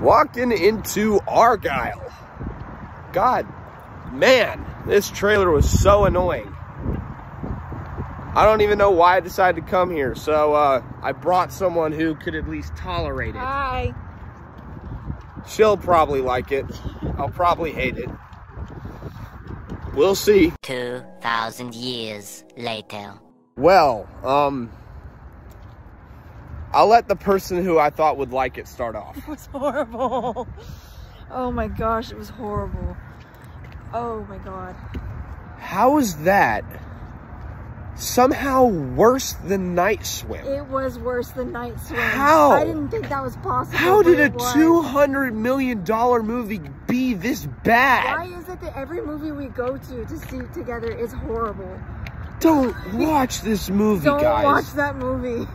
walking into Argylle. God, man, this trailer was so annoying. I don't even know why I decided to come here. So uh, I brought someone who could at least tolerate it. Hi. She'll probably like it. I'll probably hate it. We'll see. 2,000 years later. Well, um, I'll let the person who I thought would like it start off. It was horrible. Oh my gosh, it was horrible. Oh my god. How is that somehow worse than Night Swim? It was worse than Night Swim. How? I didn't think that was possible. How did a $200 million movie be this bad? Why is it that every movie we go to to see together is horrible? Don't watch this movie, guys. Don't guys. watch that movie.